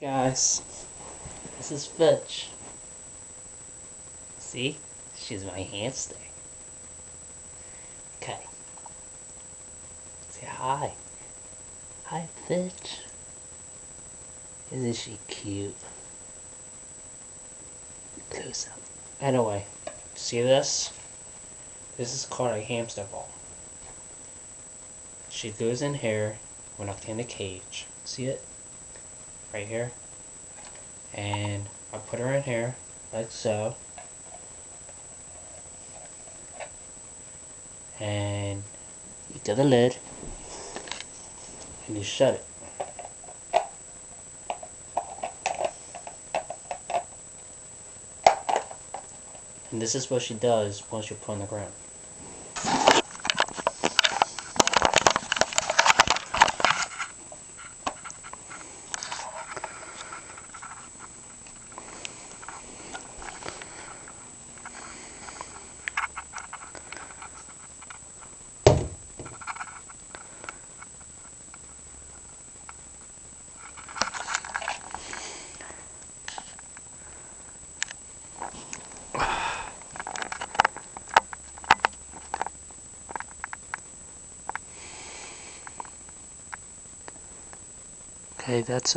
Hey guys, this is Fitch. See? She's my hamster. Okay. Say hi. Hi, Fitch. Isn't she cute? Close up. Anyway, see this? This is called a hamster ball. She goes in here when I in the cage. See it? Right here. And I put her in here, like so. And you get the lid. And you shut it. And this is what she does once you put on the ground. Okay, that's it.